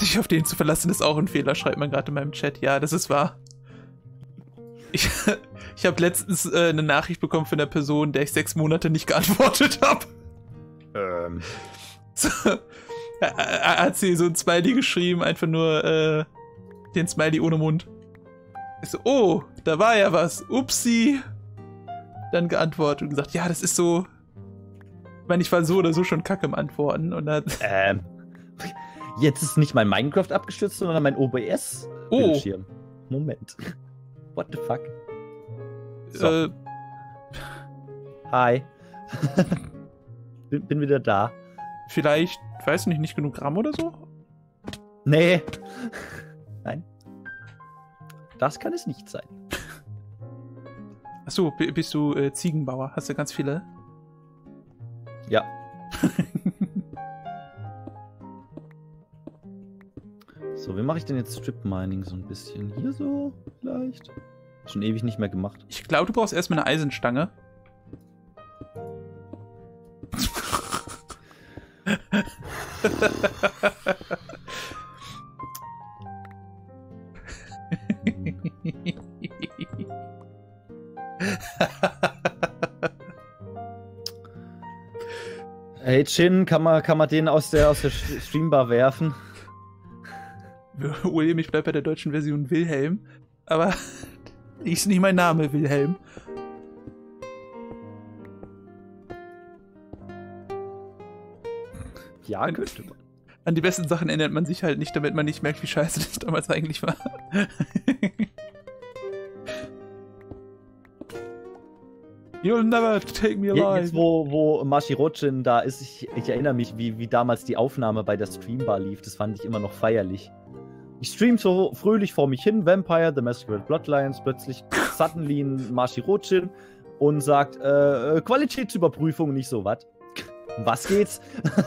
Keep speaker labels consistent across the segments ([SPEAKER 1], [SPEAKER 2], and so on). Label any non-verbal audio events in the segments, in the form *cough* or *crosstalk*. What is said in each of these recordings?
[SPEAKER 1] Sich auf den zu verlassen ist auch ein Fehler, schreibt man gerade in meinem Chat. Ja, das ist wahr. Ich, *laughs* ich habe letztens äh, eine Nachricht bekommen von einer Person, der ich sechs Monate nicht geantwortet *laughs* habe.
[SPEAKER 2] Ähm.
[SPEAKER 1] So, er, er hat sie so ein Smiley geschrieben, einfach nur äh, den Smiley ohne Mund. Ich so, oh, da war ja was. Upsi. Dann geantwortet und gesagt, ja, das ist so. Ich meine, ich war so oder so schon kacke im Antworten. Und dann,
[SPEAKER 2] Ähm. *laughs* Jetzt ist nicht mein Minecraft abgestürzt, sondern mein OBS-Bildschirm. Moment. *laughs* What the fuck? So.
[SPEAKER 1] äh,
[SPEAKER 2] Hi. *laughs* bin, bin wieder da.
[SPEAKER 1] vielleicht, weiß nicht, nicht genug RAM oder so?
[SPEAKER 2] Nee. *laughs* Nein. Das kann es nicht sein.
[SPEAKER 1] Achso, bist du äh, Ziegenbauer? Hast du ganz viele?
[SPEAKER 2] Ja. So, wie mache ich denn jetzt Strip Mining so ein bisschen? Hier so, vielleicht? Schon ewig nicht mehr gemacht.
[SPEAKER 1] Ich glaube, du brauchst erstmal eine Eisenstange.
[SPEAKER 2] Hey Chin, kann man, kann man den aus der, aus der Streambar werfen? *laughs*
[SPEAKER 1] William, ich bleib bei der deutschen Version Wilhelm. Aber *laughs* ist nicht mein Name, Wilhelm.
[SPEAKER 2] Ja, könnte man.
[SPEAKER 1] An die besten Sachen erinnert man sich halt nicht, damit man nicht merkt, wie scheiße das damals eigentlich war. *laughs* You'll never take me alive.
[SPEAKER 2] Jetzt, wo, wo Mashirochin da ist, ich, ich erinnere mich, wie, wie damals die Aufnahme bei der Streambar lief. Das fand ich immer noch feierlich. Ich stream so fröhlich vor mich hin, Vampire, The Masquerade Bloodlines, plötzlich suddenly ein Mashirochin und sagt, äh, äh, Qualitätsüberprüfung, nicht so, was? Um Was geht's? *laughs*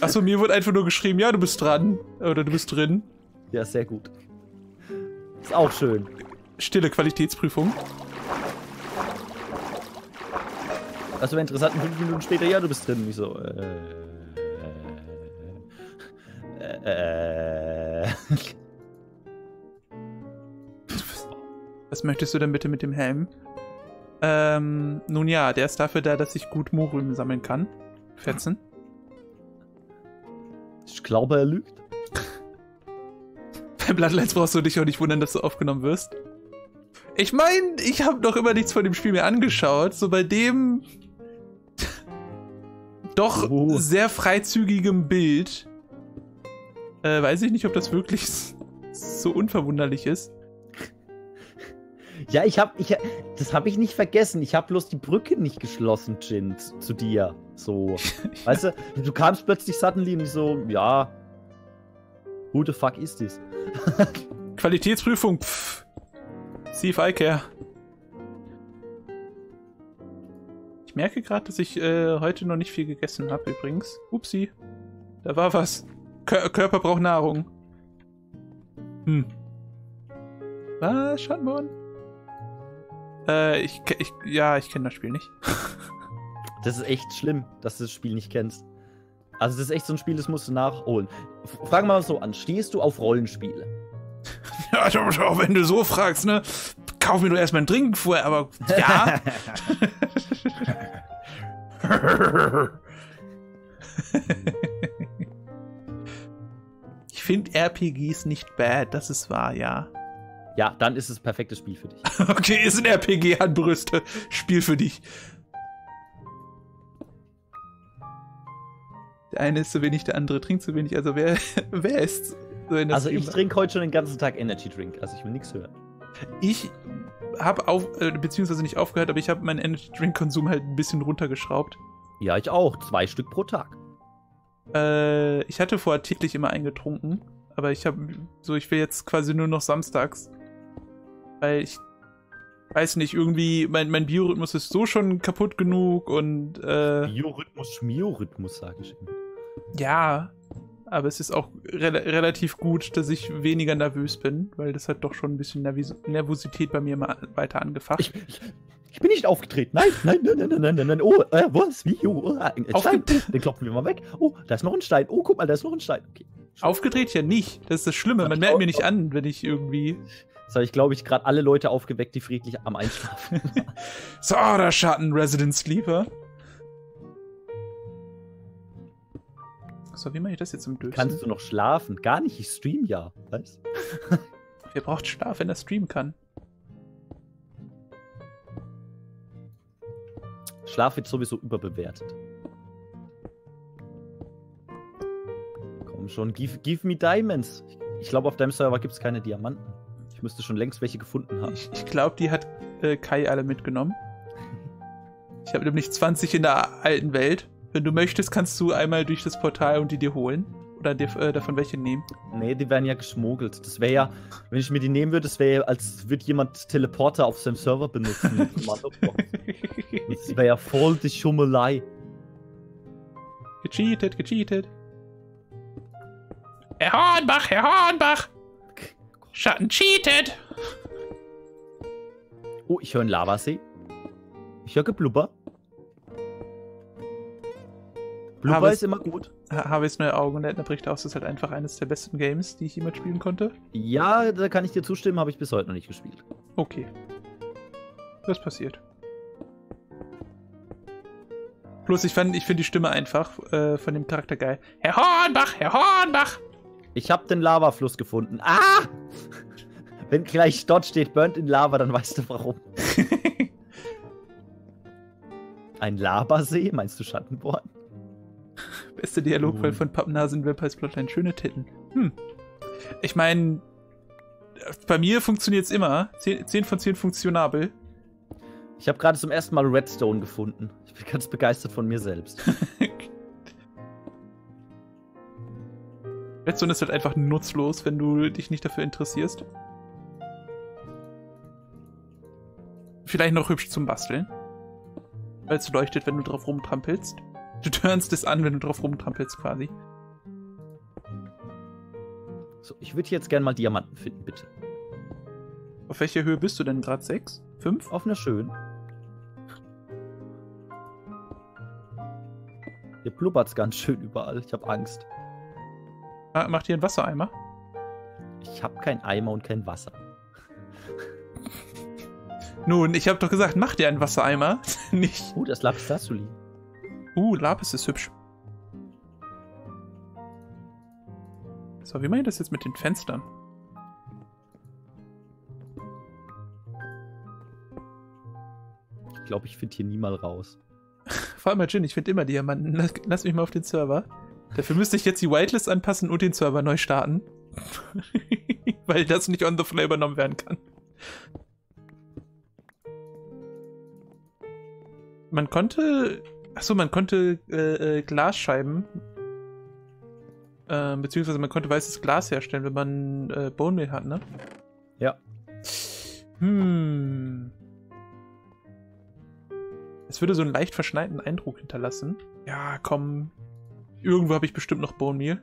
[SPEAKER 1] Achso, mir wurde einfach nur geschrieben, ja, du bist dran. Oder du bist drin.
[SPEAKER 2] Ja, sehr gut. Ist auch schön.
[SPEAKER 1] Stille Qualitätsprüfung.
[SPEAKER 2] Das wäre interessant, und fünf Minuten später, ja, du bist drin. Ich so, äh. Äh. *laughs*
[SPEAKER 1] Was möchtest du denn bitte mit dem Helm? Ähm, nun ja, der ist dafür da, dass ich gut Mohrrüben sammeln kann. Fetzen.
[SPEAKER 2] ich glaube, er lügt.
[SPEAKER 1] Bei *laughs* Bloodlines brauchst du dich auch nicht wundern, dass du aufgenommen wirst. Ich meine, ich habe noch immer nichts von dem Spiel mir angeschaut. So bei dem *laughs* doch
[SPEAKER 2] Oh.
[SPEAKER 1] sehr freizügigem Bild. Äh, weiß ich nicht, ob das wirklich so unverwunderlich ist.
[SPEAKER 2] Ja, ich hab, ich, das habe ich nicht vergessen. Ich habe bloß die Brücke nicht geschlossen, Jin, zu, dir. So. *laughs* Weißt du, du kamst plötzlich suddenly und ich so, ja. Who the fuck is this? *laughs*
[SPEAKER 1] Qualitätsprüfung, pff. See if I care. Ich merke gerade, dass ich äh, heute noch nicht viel gegessen habe, übrigens. Upsi. Da war was. Kör Körper braucht Nahrung. Hm. Was, Schattenborn? Äh, ich, ich, ja, ich kenne das Spiel nicht. *laughs*
[SPEAKER 2] Das ist echt schlimm, dass du das Spiel nicht kennst. Also, das ist echt so ein Spiel, das musst du nachholen. Fragen wir mal so an: Stehst du auf Rollenspiele? *laughs*
[SPEAKER 1] Ja, also, auch wenn du so fragst, ne? Kauf mir nur erstmal einen Trinken vorher, aber ja. *laughs* ich finde RPGs nicht bad, das ist wahr, ja.
[SPEAKER 2] Ja, dann ist es ein perfektes Spiel für dich. *laughs*
[SPEAKER 1] Okay, ist ein RPG, Handbrüste. Spiel für dich. Der eine ist zu wenig, der andere trinkt zu wenig. Also wer, *laughs* wer ist so in der
[SPEAKER 2] Also, ich trinke heute schon den ganzen Tag Energy Drink. Also, ich will nichts hören.
[SPEAKER 1] Ich habe auf, äh, beziehungsweise nicht aufgehört, aber ich habe meinen Energy Drink Konsum halt ein bisschen runtergeschraubt.
[SPEAKER 2] Ja, ich auch. Zwei Stück pro Tag.
[SPEAKER 1] Äh, ich hatte vorher täglich immer einen getrunken, aber ich habe so, ich will jetzt quasi nur noch samstags, weil ich weiß nicht, irgendwie mein, mein Biorhythmus ist so schon kaputt genug und äh,
[SPEAKER 2] Biorhythmus, Schmiorhythmus, sage ich immer.
[SPEAKER 1] ja, aber es ist auch rela relativ gut, dass ich weniger nervös bin, weil das hat doch schon ein bisschen Nervis Nervosität bei mir mal weiter angefacht.
[SPEAKER 2] Ich, ich, ich bin nicht aufgetreten. Nein, nein, nein, nein, nein, nein, nein. Oh, äh, was? Wie? Oh, äh, ein Stein. Den klopfen wir mal weg. Oh, da ist noch ein Stein. Oh, guck mal, da ist noch ein Stein. Okay.
[SPEAKER 1] Aufgedreht ja nicht. Das ist das Schlimme. Man merkt mir nicht an, wenn ich irgendwie.
[SPEAKER 2] Das habe ich, glaube ich, gerade alle Leute aufgeweckt, die friedlich am Einschlafen waren. *laughs*
[SPEAKER 1] So, der Schatten, Resident Sleeper. So, wie mache ich das jetzt im Dösen?
[SPEAKER 2] Kannst du noch schlafen? Gar nicht, ich stream ja. Weißt? *laughs*
[SPEAKER 1] Wer braucht Schlaf, wenn er streamen kann?
[SPEAKER 2] Schlaf wird sowieso überbewertet. Komm schon, give, give me diamonds. Ich, glaube, auf deinem Server gibt es keine Diamanten. Ich müsste schon längst welche gefunden haben.
[SPEAKER 1] Ich, ich glaube, die hat äh, Kai alle mitgenommen. Ich habe nämlich 20 in der alten Welt. Wenn du möchtest, kannst du einmal durch das Portal und die dir holen. Oder dir, äh, davon welche nehmen.
[SPEAKER 2] Nee, die werden ja geschmuggelt. Das wäre ja, wenn ich mir die nehmen würde, das wäre ja, als würde jemand Teleporter auf seinem Server benutzen. *laughs* das wäre ja voll die Schummelei.
[SPEAKER 1] Gecheatet, gecheatet. Herr Hornbach, Herr Hornbach! Schatten cheatet!
[SPEAKER 2] Oh, ich höre einen Lavasee. Ich höre Geblubber. Blubber ist immer gut.
[SPEAKER 1] Ha- Harveys neue Augen und der bricht aus. Das ist halt einfach eines der besten Games, die ich jemals spielen konnte.
[SPEAKER 2] Ja, da kann ich dir zustimmen, habe ich bis heute noch nicht gespielt.
[SPEAKER 1] Okay. Was passiert? Plus, ich, fand- ich finde die Stimme einfach äh, von dem Charakter geil. Herr Hornbach, Herr Hornbach!
[SPEAKER 2] Ich habe den Lavafluss gefunden. Ah! *laughs* Wenn gleich dort steht, burnt in Lava, dann weißt du warum. *laughs* Ein Lavasee, meinst du Schattenborn?
[SPEAKER 1] Beste Dialogfall
[SPEAKER 2] Cool.
[SPEAKER 1] von Pappnasen Vampires Plotline. Schöne Titten. Hm. Ich meine, bei mir funktioniert es immer. 10, 10 von 10 funktionabel.
[SPEAKER 2] Ich habe gerade zum ersten Mal Redstone gefunden. Ich bin ganz begeistert von mir selbst. *laughs*
[SPEAKER 1] Redstone ist halt einfach nutzlos, wenn du dich nicht dafür interessierst. Vielleicht noch hübsch zum Basteln. Weil es leuchtet, wenn du drauf rumtrampelst. Du turnst es an, wenn du drauf rumtrampelst, quasi.
[SPEAKER 2] So, ich würde jetzt gerne mal Diamanten finden, bitte.
[SPEAKER 1] Auf welcher Höhe bist du denn gerade? 6? 5?
[SPEAKER 2] Auf einer schönen. Hier blubbert's ganz schön überall. Ich habe Angst.
[SPEAKER 1] Ah, mach dir einen Wassereimer.
[SPEAKER 2] Ich habe kein Eimer und kein Wasser.
[SPEAKER 1] Nun, ich habe doch gesagt, mach dir einen Wassereimer. *laughs* Nicht.
[SPEAKER 2] Oh, das Lapis Lazuli.
[SPEAKER 1] Uh, Lapis ist hübsch. So, wie mache ich das jetzt mit den Fenstern?
[SPEAKER 2] Ich glaube, ich finde hier nie mal raus. *laughs*
[SPEAKER 1] Vor allem, Jin, ich finde immer Diamanten. Lass, lass mich mal auf den Server. Dafür müsste ich jetzt die Whitelist anpassen und den Server neu starten. *laughs* Weil das nicht on the fly übernommen werden kann. Man konnte. Achso, man konnte äh, äh, Glasscheiben. Äh, beziehungsweise man konnte weißes Glas herstellen, wenn man äh, Bone Meal hat, ne?
[SPEAKER 2] Ja.
[SPEAKER 1] Hm. Es würde so einen leicht verschneiten Eindruck hinterlassen. Ja, komm. Irgendwo habe ich bestimmt noch Bone Meal.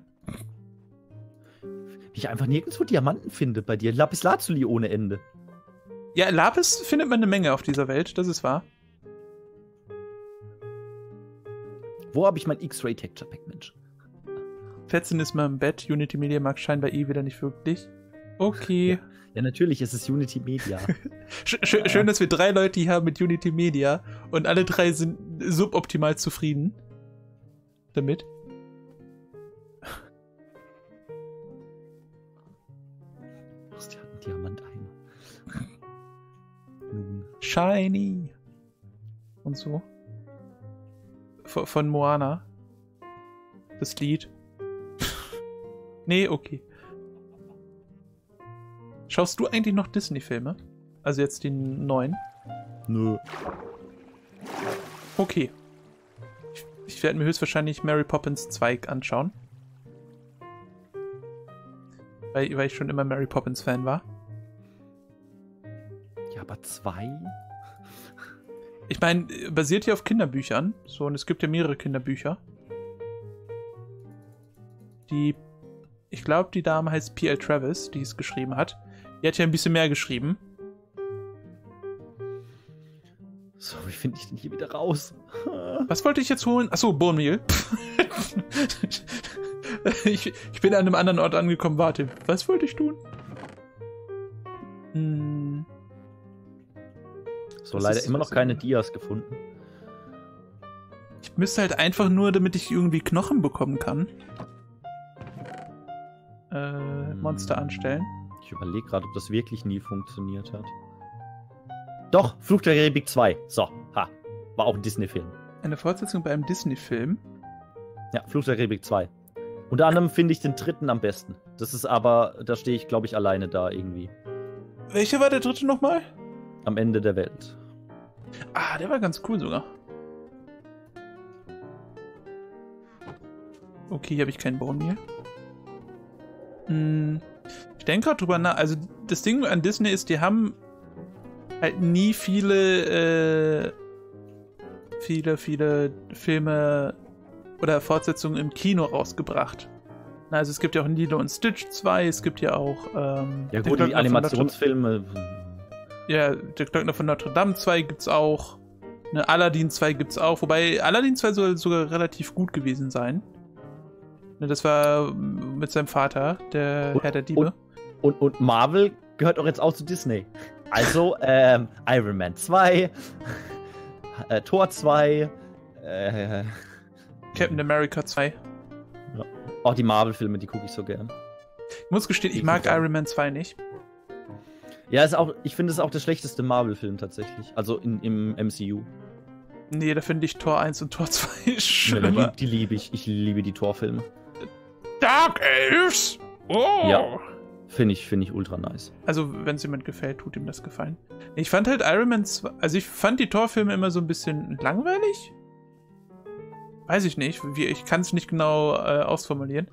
[SPEAKER 2] Wie ich einfach nirgendwo Diamanten finde bei dir. Lapis Lazuli ohne Ende.
[SPEAKER 1] Ja, Lapis findet man eine Menge auf dieser Welt, das ist wahr.
[SPEAKER 2] Wo habe ich mein X-Ray Texture Pack, Mensch?
[SPEAKER 1] Fetzen ist mal im Bett, Unity Media mag scheinbar eh wieder nicht wirklich. Okay.
[SPEAKER 2] Ja, natürlich, es ist Unity Media. *laughs*
[SPEAKER 1] Sch sch schön, dass wir drei Leute hier haben mit Unity Media und alle drei sind suboptimal zufrieden. Damit.
[SPEAKER 2] Ach, die hat einen Diamanteimer.
[SPEAKER 1] Shiny. Und so. Von, von Moana. Das Lied. *laughs* nee, okay. Schaust du eigentlich noch Disney-Filme? Also jetzt die neuen?
[SPEAKER 2] Nö.
[SPEAKER 1] Okay. Ich, ich werde mir höchstwahrscheinlich Mary Poppins 2 anschauen. Weil, weil ich schon immer Mary Poppins Fan war.
[SPEAKER 2] Ja, aber zwei?
[SPEAKER 1] Ich meine, basiert ja auf Kinderbüchern. So, und es gibt ja mehrere Kinderbücher. Die. Ich glaube, die Dame heißt P.L. Travis, die es geschrieben hat. Die hat ja ein bisschen mehr geschrieben.
[SPEAKER 2] So, wie finde ich denn hier wieder raus? *laughs*
[SPEAKER 1] Was wollte ich jetzt holen? Achso, Bone Meal. *laughs* ich, ich bin an einem anderen Ort angekommen. Warte, was wollte ich tun? Hm,
[SPEAKER 2] So,
[SPEAKER 1] Das
[SPEAKER 2] leider
[SPEAKER 1] ist-
[SPEAKER 2] immer noch keine Dias gefunden.
[SPEAKER 1] ich müsste halt einfach nur, damit ich irgendwie Knochen bekommen kann. Äh, Monster
[SPEAKER 2] Hm.
[SPEAKER 1] anstellen.
[SPEAKER 2] Ich überlege gerade, ob das wirklich nie funktioniert hat. Doch, Fluch der Karibik 2. So, ha. War auch ein Disney-Film.
[SPEAKER 1] Eine Fortsetzung bei einem Disney-Film.
[SPEAKER 2] Ja, Fluch der Karibik 2. Unter anderem finde ich den dritten am besten. Das ist aber, da stehe ich, glaube ich, alleine da irgendwie.
[SPEAKER 1] Welcher war der dritte nochmal?
[SPEAKER 2] Am Ende der Welt.
[SPEAKER 1] Ah, der war ganz cool sogar. Okay, hier habe ich kein Bone Hm, ich denke gerade drüber nach. Also, das Ding an Disney ist, die haben halt nie viele, äh, viele, viele Filme oder Fortsetzungen im Kino rausgebracht. Also, es gibt ja auch Lilo und Stitch 2, es gibt ja auch. Ähm,
[SPEAKER 2] Ja gut, die Animationsfilme.
[SPEAKER 1] Ja, der Glöckner von Notre Dame 2 gibt's auch. Ne, Aladdin 2 gibt's auch. Wobei Aladdin 2 soll sogar relativ gut gewesen sein. Ne, das war mit seinem Vater, der
[SPEAKER 2] Und-
[SPEAKER 1] Herr der Diebe.
[SPEAKER 2] Und, und Marvel gehört auch jetzt auch zu Disney. Also, *laughs* ähm, Iron Man 2, äh, Thor 2, äh,
[SPEAKER 1] Captain America 2.
[SPEAKER 2] auch die Marvel-Filme, die gucke ich so gern.
[SPEAKER 1] Ich muss gestehen, ich mag Iron Man 2 nicht.
[SPEAKER 2] Ja, ist auch, ich finde es auch der schlechteste Marvel-Film tatsächlich. Also in, im MCU.
[SPEAKER 1] Nee, da finde ich Tor 1 und Tor 2 *laughs*
[SPEAKER 2] Ja, die,
[SPEAKER 1] schlimmer.
[SPEAKER 2] die liebe ich. Ich liebe die Torfilme.
[SPEAKER 1] Dark Elves! Oh!
[SPEAKER 2] Ja. Finde ich, finde ich ultra nice.
[SPEAKER 1] Also, wenn es jemand gefällt, tut ihm das gefallen. Ich fand halt Iron Man 2, also ich fand die Torfilme immer so ein bisschen langweilig. Weiß ich nicht, wie, ich kann es nicht genau äh, ausformulieren.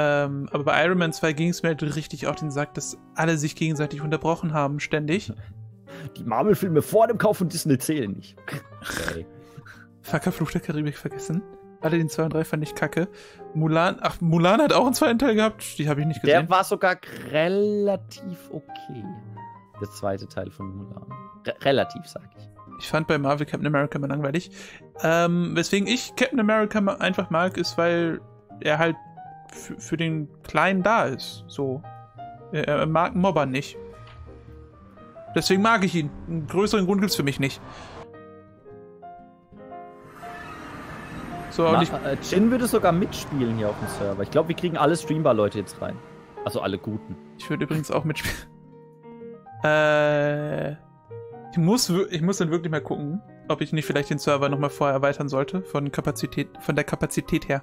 [SPEAKER 1] Ähm, aber bei Iron Man 2 ging es mir halt richtig auf den Sack, dass alle sich gegenseitig unterbrochen haben, ständig. *laughs*
[SPEAKER 2] Die Marvel-Filme vor dem Kauf von Disney zählen nicht. Okay.
[SPEAKER 1] Fucker Fluch der Karibik vergessen. Aladdin 2 und 3 fand ich kacke. Mulan, ach, Mulan hat auch einen zweiten Teil gehabt, die habe ich nicht gesehen.
[SPEAKER 2] Der war sogar relativ okay. Der zweite Teil von Mulan. Re relativ, sag ich.
[SPEAKER 1] Ich fand bei Marvel Captain America immer langweilig. Ähm, weswegen ich Captain America einfach mag, ist, weil er halt für den Kleinen da ist. So. Er, er mag Mobber nicht. Deswegen mag ich ihn. Einen größeren Grund gibt's für mich nicht. So,
[SPEAKER 2] Na,
[SPEAKER 1] ich,
[SPEAKER 2] äh, Jin würde sogar mitspielen hier auf dem Server. Ich glaube, wir kriegen alle Streambar-Leute jetzt rein. Also alle guten.
[SPEAKER 1] ich würde übrigens auch mitspielen. Äh, ich muss, ich muss dann wirklich mal gucken, ob ich nicht vielleicht den Server nochmal vorher erweitern sollte, von Kapazität, von der Kapazität her.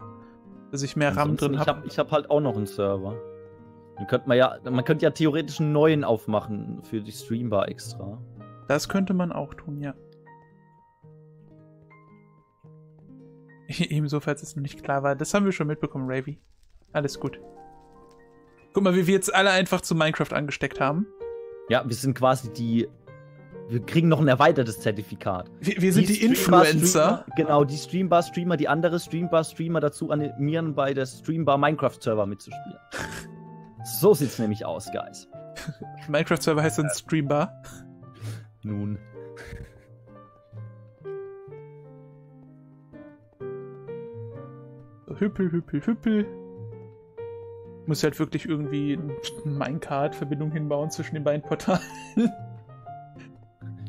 [SPEAKER 1] Dass ich mehr RAM drin
[SPEAKER 2] ich
[SPEAKER 1] habe.
[SPEAKER 2] habe ich hab halt auch noch einen Server. Dann könnte man ja, man könnte ja theoretisch einen neuen aufmachen für die Streambar extra.
[SPEAKER 1] Das könnte man auch tun, ja. *laughs* Ebenso, falls es noch nicht klar war. Das haben wir schon mitbekommen, Ravy. Alles gut. Guck mal, wie wir jetzt alle einfach zu Minecraft angesteckt haben.
[SPEAKER 2] Ja, wir sind quasi die. Wir kriegen noch ein erweitertes Zertifikat.
[SPEAKER 1] Wir, wir sind die,
[SPEAKER 2] Streambar-
[SPEAKER 1] Influencer.
[SPEAKER 2] Streamer, genau, die Streambar-Streamer, die andere Streambar-Streamer dazu animieren, bei der Streambar Minecraft-Server mitzuspielen. *laughs* so sieht's nämlich aus, Guys. *laughs*
[SPEAKER 1] Minecraft-Server heißt dann Streambar.
[SPEAKER 2] Nun.
[SPEAKER 1] Hüppel, hüppel, hüppel. Muss halt wirklich irgendwie eine Minecart-Verbindung hinbauen zwischen den beiden Portalen. *laughs*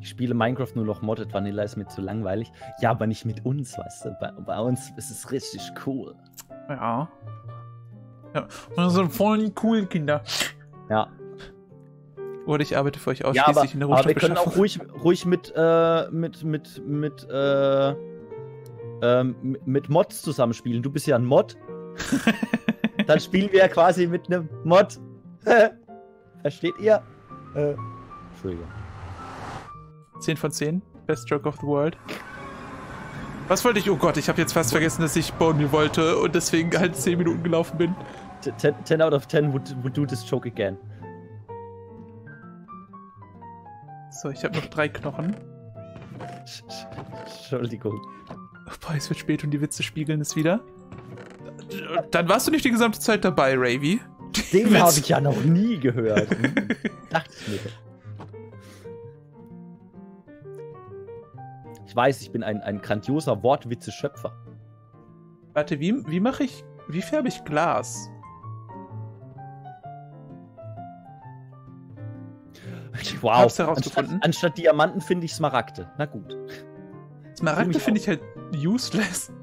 [SPEAKER 2] Ich spiele Minecraft nur noch modded, Vanilla ist mir zu langweilig. Ja, aber nicht mit uns, weißt du. Bei, bei uns ist es richtig cool.
[SPEAKER 1] Ja. Ja. Und das sind voll die coolen Kinder.
[SPEAKER 2] Ja,
[SPEAKER 1] Oder ich arbeite für euch
[SPEAKER 2] ja
[SPEAKER 1] ausschließlich
[SPEAKER 2] aber,
[SPEAKER 1] in der
[SPEAKER 2] aber wir können auch ruhig, ruhig mit, äh, mit, mit, mit, äh, ähm, mit Mods zusammenspielen. Du bist ja ein Mod. *laughs* Dann spielen wir ja quasi mit einem Mod. *laughs* Versteht ihr? Äh, Entschuldigung.
[SPEAKER 1] 10 von 10. Best Joke of the World. Was wollte ich? Oh Gott, ich habe jetzt fast vergessen, dass ich Bone wollte und deswegen halt 10 Minuten gelaufen bin.
[SPEAKER 2] 10, 10 out of 10 would, would do this joke again.
[SPEAKER 1] So, ich habe noch drei Knochen. *laughs*
[SPEAKER 2] Entschuldigung.
[SPEAKER 1] Oh, boah, es wird spät und die Witze spiegeln es wieder. Dann warst du nicht die gesamte Zeit dabei, Ravy.
[SPEAKER 2] Den habe ich ja noch nie gehört. *laughs* Dachte ich mir. Weiß, ich bin ein, ein grandioser Wortwitze-Schöpfer.
[SPEAKER 1] Warte, wie, wie mache ich Wie färbe ich Glas? *laughs*
[SPEAKER 2] Wow. Anstatt, anstatt Diamanten finde ich Smaragde. Na gut.
[SPEAKER 1] Smaragde finde ich halt useless. *laughs*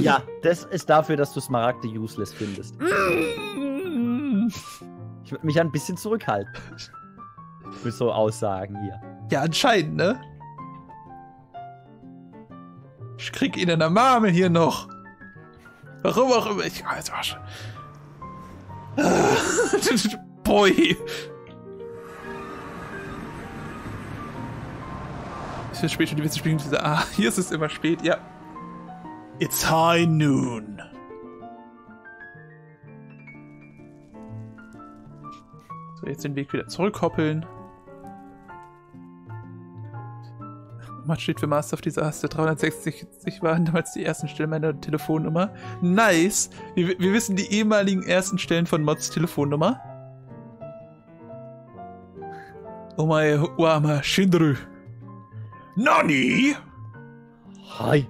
[SPEAKER 2] Ja, das ist dafür, dass du Smaragde useless findest. *laughs* Ich würde mich ein bisschen zurückhalten. Für so Aussagen hier.
[SPEAKER 1] Ja, anscheinend, ne? Ich krieg ihn in der Marmel hier noch. Warum auch immer. Ich, also, Arsch. *laughs* Boy. Es wird spät schon die Witze spielen. Ah, hier ist es immer spät, ja. It's high noon. So, jetzt den Weg wieder zurückkoppeln. Was steht für Master of Disaster? 360 waren damals die ersten Stellen meiner Telefonnummer. Nice! Wir, wir wissen die ehemaligen ersten Stellen von Mods Telefonnummer. Omae Wama Shindru. Nani?
[SPEAKER 2] Hi.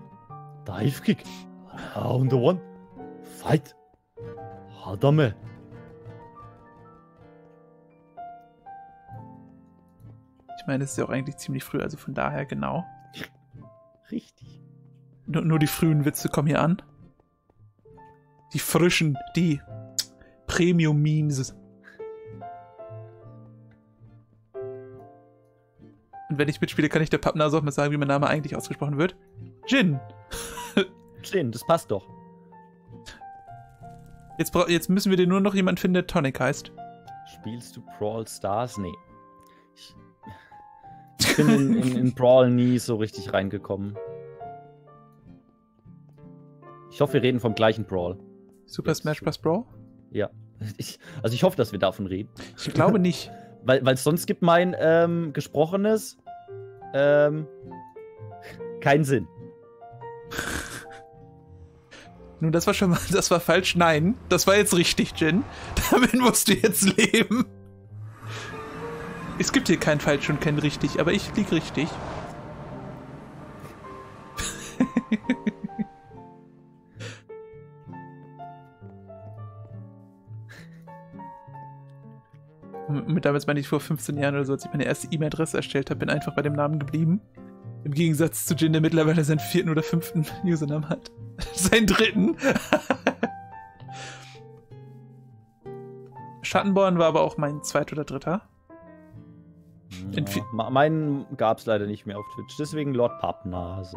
[SPEAKER 2] Dive kick. Round the one. Fight. Hadame.
[SPEAKER 1] Ich meine, es ist ja auch eigentlich ziemlich früh, also von daher genau.
[SPEAKER 2] Richtig.
[SPEAKER 1] Nur, nur die frühen Witze kommen hier an. Die frischen, die Premium-Memes. Und wenn ich mitspiele, kann ich der Pappnase auch mal sagen, wie mein Name eigentlich ausgesprochen wird. Jin.
[SPEAKER 2] Jin, das passt doch.
[SPEAKER 1] Jetzt, jetzt müssen wir dir nur noch jemanden finden, der Tonic heißt.
[SPEAKER 2] Spielst du Brawl Stars? Nee. Ich, bin in, in, in Brawl nie so richtig reingekommen. Ich hoffe, wir reden vom gleichen Brawl.
[SPEAKER 1] Super Smash Bros. Brawl?
[SPEAKER 2] Ja. Ich, also ich hoffe, dass wir davon reden.
[SPEAKER 1] Ich glaube *laughs* nicht.
[SPEAKER 2] Weil, weil sonst gibt mein ähm, Gesprochenes ähm, keinen Sinn. *laughs*
[SPEAKER 1] Nun, das war schon mal, das war falsch. Nein, das war jetzt richtig, Jin. *laughs* Damit musst du jetzt leben. Es gibt hier kein falsch und kein richtig, aber ich lieg richtig. *laughs* Mit damals meine ich vor 15 Jahren oder so, als ich meine erste E-Mail-Adresse erstellt habe, bin einfach bei dem Namen geblieben. Im Gegensatz zu Jin, der mittlerweile seinen vierten oder fünften *laughs* Username hat. *laughs* Seinen dritten. Schattenborn war aber auch mein zweiter oder dritter.
[SPEAKER 2] Ja, meinen gab es leider nicht mehr auf Twitch. Deswegen Lord Pappnase.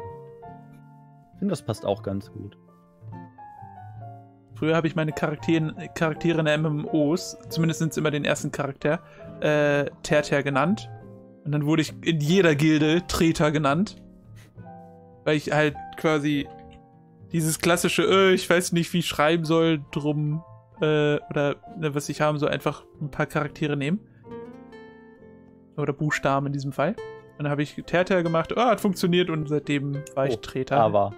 [SPEAKER 2] Ich finde, das passt auch ganz gut.
[SPEAKER 1] Früher habe ich meine Charakteren, Charaktere in MMOs, zumindest sind es immer den ersten Charakter, äh, Terter genannt. Und dann wurde ich in jeder Gilde Treter genannt. Weil ich halt quasi dieses klassische, äh, ich weiß nicht, wie ich schreiben soll, drum, äh, oder ne, was ich haben soll, einfach ein paar Charaktere nehmen. Oder Buchstaben in diesem Fall. Und dann habe ich Terter gemacht, ah, hat funktioniert und seitdem war ich
[SPEAKER 2] Oh,
[SPEAKER 1] Treter.
[SPEAKER 2] Lava.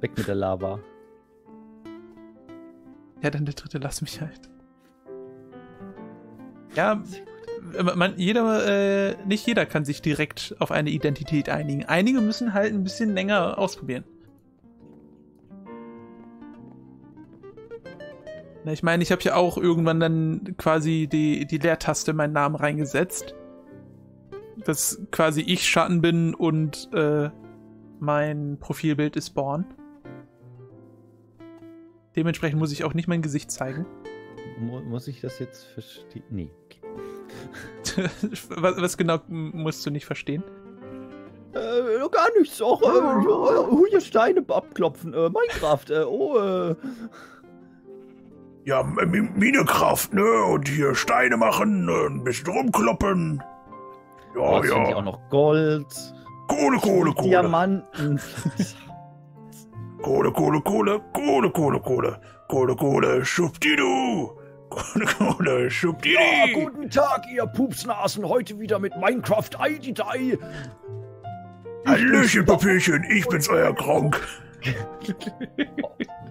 [SPEAKER 2] Weg mit der Lava.
[SPEAKER 1] Ja, dann der dritte, lass mich halt. Ja, man, jeder, äh, nicht jeder kann sich direkt auf eine Identität einigen. Einige müssen halt ein bisschen länger ausprobieren. Ich meine, ich habe ja auch irgendwann dann quasi die, die Leertaste in meinen Namen reingesetzt. Dass quasi ich Schatten bin und äh, mein Profilbild ist Born. Dementsprechend muss ich auch nicht mein Gesicht zeigen.
[SPEAKER 2] Mu muss ich das jetzt verstehen? Nee. Okay. *laughs*
[SPEAKER 1] was, was genau musst du nicht verstehen?
[SPEAKER 2] Äh, gar nichts. Auch äh, hier Steine abklopfen. Äh, Minecraft. Äh, oh, äh.
[SPEAKER 3] Ja, Minekraft, ne? Und hier Steine machen, ein bisschen rumkloppen. Ja,
[SPEAKER 2] jetzt finde ich auch
[SPEAKER 3] ja.
[SPEAKER 2] noch Gold.
[SPEAKER 3] Kohle, Kohle, Kohle.
[SPEAKER 2] Diamanten. *laughs*
[SPEAKER 3] Kohle, Kohle, Kohle, Kohle, Kohle, Kohle. Kohle, Kohle, Schubdidu. Kohle, Kohle, Schubdidi.
[SPEAKER 2] ja, guten Tag, ihr Pupsnasen. Heute wieder mit Minecraft ID-Dei.
[SPEAKER 3] Hallöchen, Papierchen, ich bin's, euer Gronk. *laughs*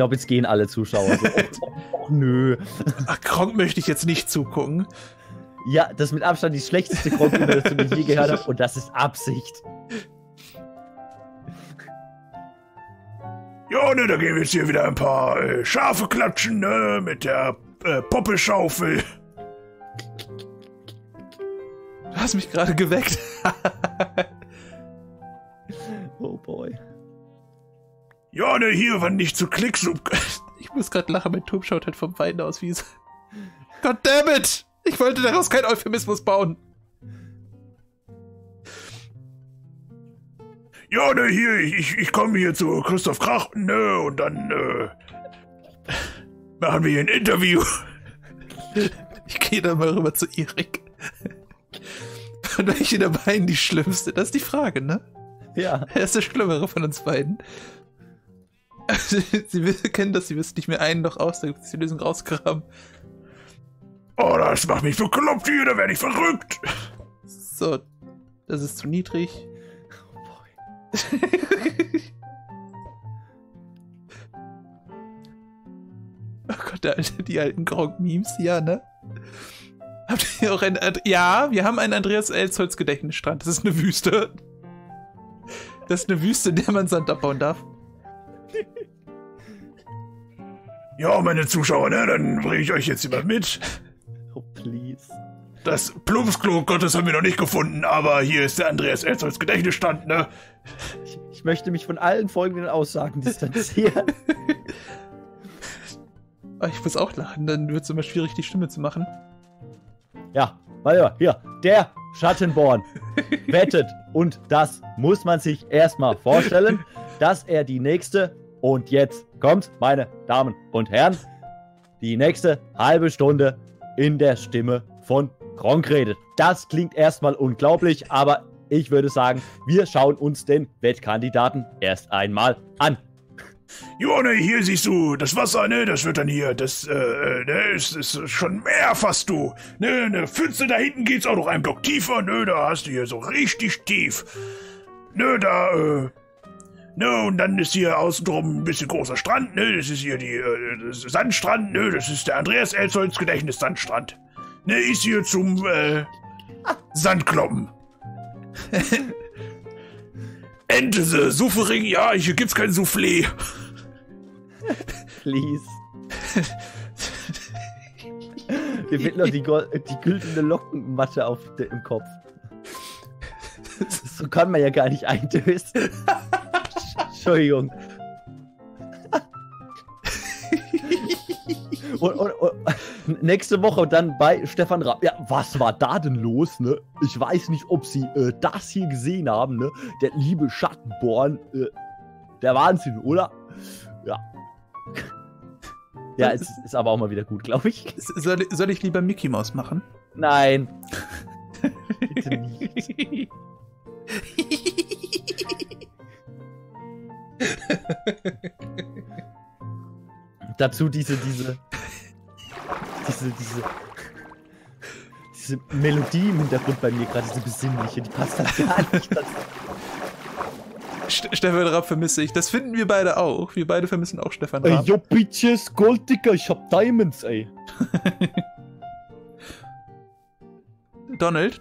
[SPEAKER 2] Ich glaube, jetzt gehen alle Zuschauer. So, *laughs* oh, oh, nö.
[SPEAKER 1] Ach, Kronk möchte ich jetzt nicht zugucken.
[SPEAKER 2] Ja, das ist mit Abstand die schlechteste das du mir je gehört hast. *laughs* Und das ist Absicht.
[SPEAKER 3] Ja, ne, da gehen wir jetzt hier wieder ein paar äh, Schafe klatschen, ne, mit der äh, Poppeschaufel.
[SPEAKER 1] Du hast mich gerade geweckt. *laughs*
[SPEAKER 2] Oh boy.
[SPEAKER 3] Ja, ne, hier, wann nicht zu Klicks um. *laughs*
[SPEAKER 1] Ich muss gerade lachen, mein Turm schaut halt vom Weiden aus wie es. God damn it! Ich wollte daraus keinen Euphemismus bauen.
[SPEAKER 3] Ja, ne, hier, ich, ich komme hier zu Christoph Krach, ne, und dann, äh, machen wir hier ein Interview. *laughs*
[SPEAKER 1] Ich gehe dann mal rüber zu Erik. Von welche der beiden die schlimmste? Das ist die Frage, ne?
[SPEAKER 2] Ja.
[SPEAKER 1] Er ist der Schlimmere von uns beiden. *laughs* sie kennen das, sie wissen nicht mehr einen noch aus, da gibt es die Lösung rausgraben.
[SPEAKER 3] Oh, das macht mich bekloppt hier, da werde ich verrückt.
[SPEAKER 1] So, das ist zu niedrig.
[SPEAKER 2] Oh. *laughs*
[SPEAKER 1] Oh Gott, der die alten Gronk-Memes, ja, ne? Habt ihr auch ein. And- Ja, wir haben einen Andreas Elsholz Gedächtnisstrand. Das ist eine Wüste. Das ist eine Wüste, in der man Sand abbauen darf.
[SPEAKER 3] Ja, meine Zuschauer, ne, dann bringe ich euch jetzt jemand mit. *laughs*
[SPEAKER 2] Oh, please.
[SPEAKER 3] Das Plumpsklo Gottes haben wir noch nicht gefunden, aber hier ist der Andreas Elsholz Gedächtnisstand, ne?
[SPEAKER 2] Ich, ich möchte mich von allen folgenden Aussagen distanzieren.
[SPEAKER 1] Oh, *laughs* ich muss auch lachen, dann wird es immer schwierig, die Stimme zu machen.
[SPEAKER 2] Ja, warte, hier, der Schattenborn *laughs* wettet. Und das muss man sich erstmal vorstellen, dass er die nächste, und jetzt kommt, meine Damen und Herren, die nächste halbe Stunde in der Stimme von Gronk redet. Das klingt erstmal unglaublich, aber ich würde sagen, wir schauen uns den Wettkandidaten erst einmal an.
[SPEAKER 3] Jo, ne, hier siehst du das Wasser, ne, das wird dann hier, das, äh, äh, ne, ist, ist schon mehr fast du. Ne, ne Pfütze, da hinten geht's auch noch einen Block tiefer, ne, da hast du hier so richtig tief. Ne, da, äh, ne, und dann ist hier außen drum ein bisschen großer Strand, ne, das ist hier die, äh, Sandstrand, ne, das ist der Andreas Elsholz Gedächtnis Sandstrand. Ne, ist hier zum, äh, Sandkloppen. *laughs* Entese, Suffering, ja, hier gibt's kein Soufflé.
[SPEAKER 2] Please. Mir fehlt noch die, die güldene Lockenmatte auf de, im Kopf. So kann man ja gar nicht eindösen. *laughs* Entschuldigung. *laughs* Und, und, und nächste Woche dann bei Stefan Raab. Ja, was war da denn los, ne? Ich weiß nicht, ob Sie äh, das hier gesehen haben, ne? Der liebe Schattenborn. Äh, der Wahnsinn, oder? Ja. Ja, es ist aber auch mal wieder gut, glaube ich.
[SPEAKER 1] Soll, soll ich lieber Mickey Mouse machen?
[SPEAKER 2] Nein. *laughs* Bitte nicht. *laughs* Dazu diese, diese, diese, diese, diese Melodie im Hintergrund bei mir gerade, diese besinnliche, die passt halt gar nicht dazu.
[SPEAKER 1] Stefan Raab vermisse ich. Das finden wir beide auch. Wir beide vermissen auch Stefan
[SPEAKER 2] Ey,
[SPEAKER 1] Raab.
[SPEAKER 2] yo, Bitches, Gold, Digga, ich hab Diamonds, ey.
[SPEAKER 1] Donald?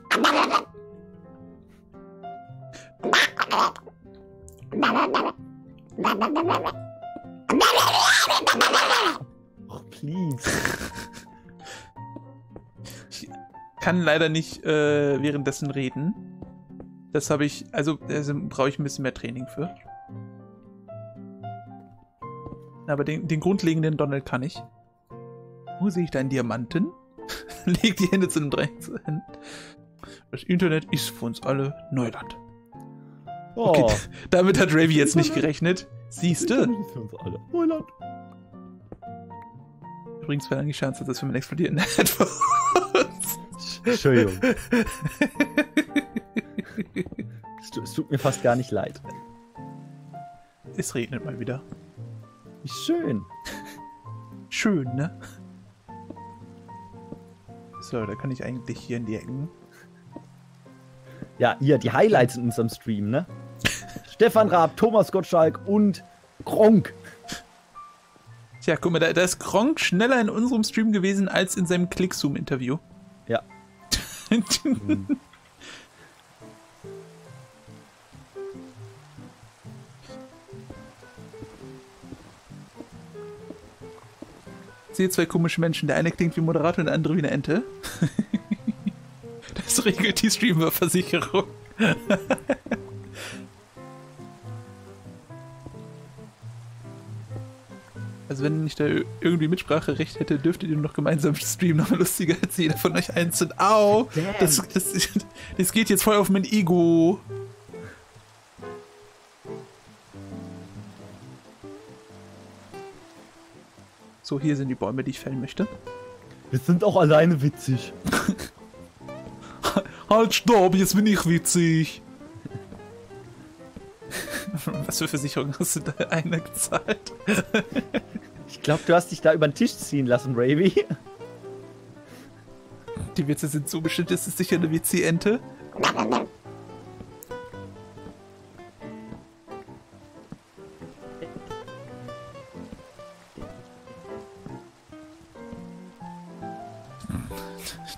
[SPEAKER 2] Oh, please. *laughs*
[SPEAKER 1] kann leider nicht äh, währenddessen reden. Das habe ich, also, also brauche ich ein bisschen mehr Training für. Aber den, den grundlegenden Donald kann ich. Wo sehe ich da einen Diamanten? *laughs* Leg die Hände zu den Dreieck Händen. Das Internet ist für uns alle Neuland.
[SPEAKER 2] Oh.
[SPEAKER 1] Okay, *laughs* damit hat Ravi jetzt nicht gerechnet. Siehst du?
[SPEAKER 2] Für uns alle. Neuland.
[SPEAKER 1] Übrigens wäre eigentlich Chance, dass wir mit explodierenden *laughs* Headphones.
[SPEAKER 2] Entschuldigung. *laughs* Es tu- es tut mir fast gar nicht leid.
[SPEAKER 1] es regnet mal wieder.
[SPEAKER 2] Wie schön.
[SPEAKER 1] Schön, ne? So, da kann ich eigentlich hier in die Ecken.
[SPEAKER 2] Ja, hier die Highlights in unserem Stream, ne? Stefan Raab, Thomas Gottschalk und Gronk.
[SPEAKER 1] Tja, guck mal, da, da ist Gronk schneller in unserem Stream gewesen als in seinem Clickzoom-Interview.
[SPEAKER 2] Ja. *laughs*
[SPEAKER 1] sehe zwei komische Menschen. Der eine klingt wie Moderator und der andere wie eine Ente. *laughs* Das regelt die Streamer-Versicherung. *laughs* Also wenn ich da irgendwie Mitspracherecht hätte, dürftet ihr noch gemeinsam streamen. Noch lustiger als jeder von euch einzeln. Au! Das, das, das geht jetzt voll auf mein Ego. So, hier sind die Bäume, die ich fällen möchte.
[SPEAKER 2] Wir sind auch alleine witzig. *laughs*
[SPEAKER 1] Halt, stopp, jetzt bin ich witzig. *laughs* Was für Versicherung hast du da *laughs* einer gezahlt?
[SPEAKER 2] Ich glaube, du hast dich da über den Tisch ziehen lassen, Ravy.
[SPEAKER 1] Die Witze sind so bestimmt, ist es sicher eine WC-Ente.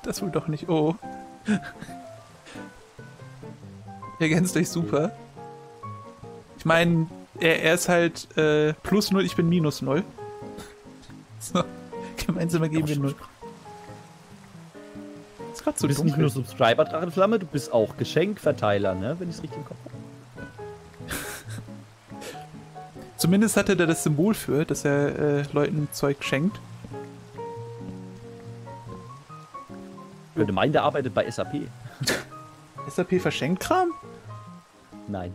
[SPEAKER 1] Das wohl doch nicht. Oh. Ergänzt euch super. Ich meine, er, er, ist halt äh, plus 0, ich bin minus 0. So, gemeinsam ergeben wir 0.
[SPEAKER 2] Ist gerade so du bist dunkel. nicht nur Subscriber Drachenflamme, du bist auch Geschenkverteiler, ne? Wenn ich es richtig im Kopf habe. *laughs*
[SPEAKER 1] Zumindest hat er da das Symbol für, dass er äh, Leuten Zeug schenkt.
[SPEAKER 2] Ich würde meinen, der arbeitet bei SAP.
[SPEAKER 1] SAP *laughs* verschenkt Kram?
[SPEAKER 2] Nein.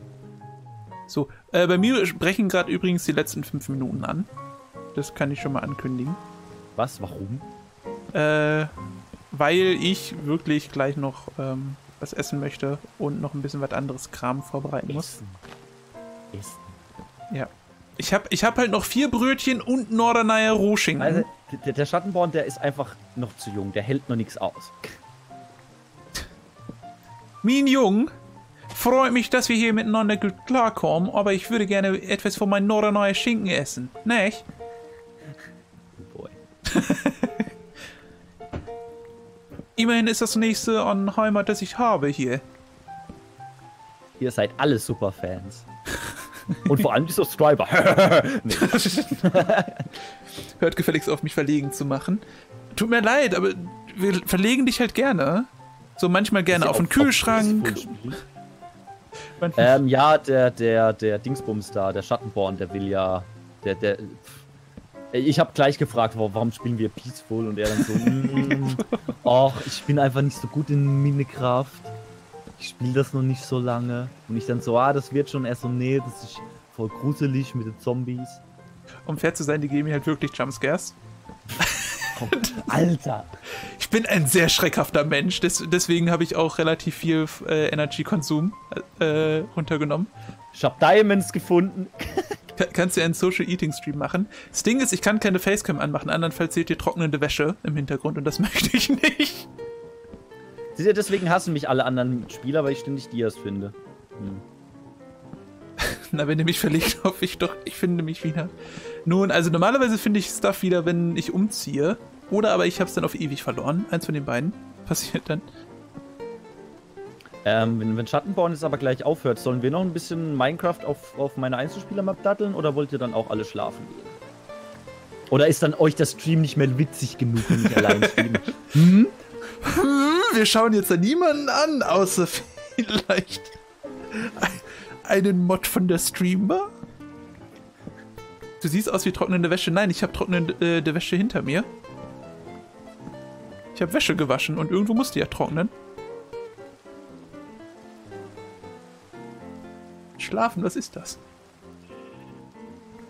[SPEAKER 1] So, äh, bei mir brechen gerade übrigens die letzten fünf Minuten an. Das kann ich schon mal ankündigen.
[SPEAKER 2] Was? Warum?
[SPEAKER 1] Äh, weil ich wirklich gleich noch ähm, was essen möchte und noch ein bisschen was anderes Kram vorbereiten muss.
[SPEAKER 2] Essen. Essen.
[SPEAKER 1] Ja. Ich habe ich hab halt noch vier Brötchen und Norderneier Rohschinken. Also,
[SPEAKER 2] der, der Schattenborn, der ist einfach noch zu jung. Der hält noch nichts aus.
[SPEAKER 1] Min Jung, freut mich, dass wir hier miteinander gut klarkommen, aber ich würde gerne etwas von meinem Norderneier Schinken essen. Nicht? *laughs* Immerhin ist das nächste an Heimat, das ich habe hier.
[SPEAKER 2] Ihr seid alle Superfans. *laughs* Und vor allem die Subscriber. *laughs*
[SPEAKER 1] Hört gefälligst auf, mich verlegen zu machen. Tut mir leid, aber wir verlegen dich halt gerne. So manchmal gerne auf den Kühlschrank.
[SPEAKER 2] Ähm, ja, der, der, der Dingsbums da, der Schattenborn, der will ja. Der, der. Ich habe gleich gefragt, warum spielen wir Peaceful und er dann so, mm, *laughs* ach, ich bin einfach nicht so gut in Minecraft. Ich spiele das noch nicht so lange. Und ich dann so, ah, das wird schon erst so, nee, das ist voll gruselig mit den Zombies.
[SPEAKER 1] Um fair zu sein, die geben mir halt wirklich Jumpscares.
[SPEAKER 2] Alter!
[SPEAKER 1] Ich bin ein sehr schreckhafter Mensch, des, deswegen habe ich auch relativ viel äh, Energy-Konsum äh, runtergenommen.
[SPEAKER 2] Ich habe Diamonds gefunden. *laughs*
[SPEAKER 1] Kann, kannst du einen Social Eating Stream machen? Das Ding ist, ich kann keine Facecam anmachen, andernfalls seht ihr trocknende Wäsche im Hintergrund und das *laughs* möchte ich nicht.
[SPEAKER 2] Siehst du, deswegen hassen mich alle anderen Spieler, weil ich ständig Dias finde. Hm. *laughs*
[SPEAKER 1] Na, wenn ihr mich verlegt, *laughs* hoffe ich doch, ich finde mich wieder. Nun, also normalerweise finde ich Stuff wieder, wenn ich umziehe. Oder aber ich habe es dann auf ewig verloren. Eins von den beiden passiert dann.
[SPEAKER 2] Ähm, wenn, wenn Schattenborn jetzt aber gleich aufhört, sollen wir noch ein bisschen Minecraft auf, auf meine Einzelspieler-Map datteln oder wollt ihr dann auch alle schlafen gehen? Oder ist dann euch der Stream nicht mehr witzig genug, wenn ich allein *laughs* streame?
[SPEAKER 1] Hm? hm? Wir schauen jetzt da niemanden an, außer *laughs* vielleicht einen Mod von der Streamer? Du siehst aus wie trocknende Wäsche. Nein, ich habe trocknende äh, Wäsche hinter mir. Ich habe Wäsche gewaschen und irgendwo muss die ja trocknen. Schlafen, was ist das?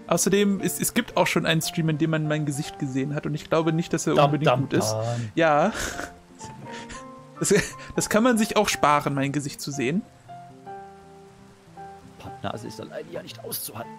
[SPEAKER 1] Außerdem, es, es gibt auch schon einen Stream, in dem man mein Gesicht gesehen hat und ich glaube nicht, dass er dum, unbedingt dum, gut dum. ist. Ja. Das, das kann man sich auch sparen, mein Gesicht zu sehen.
[SPEAKER 2] Pappnase ist allein ja nicht auszuhalten.